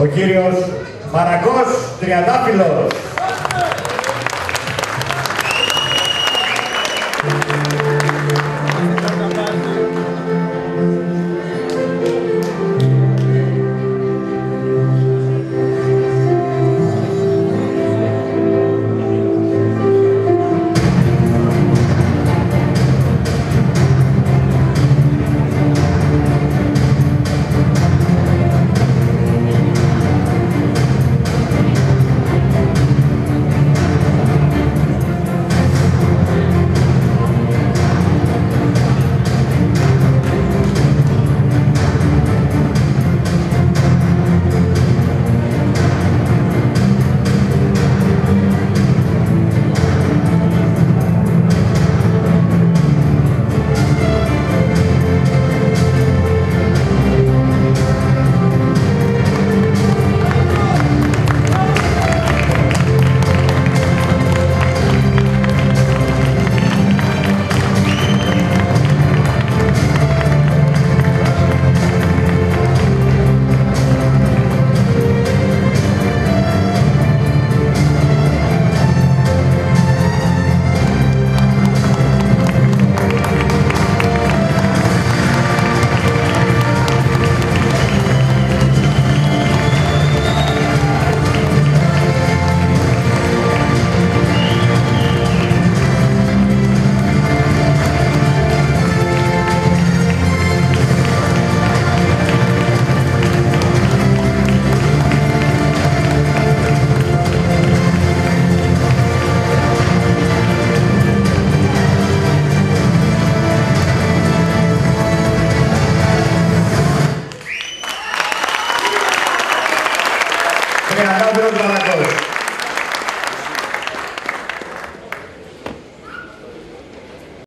ο κύριος Μαραγκός Τριαντάφυλλος. Obrigado, Bruno Alagoas.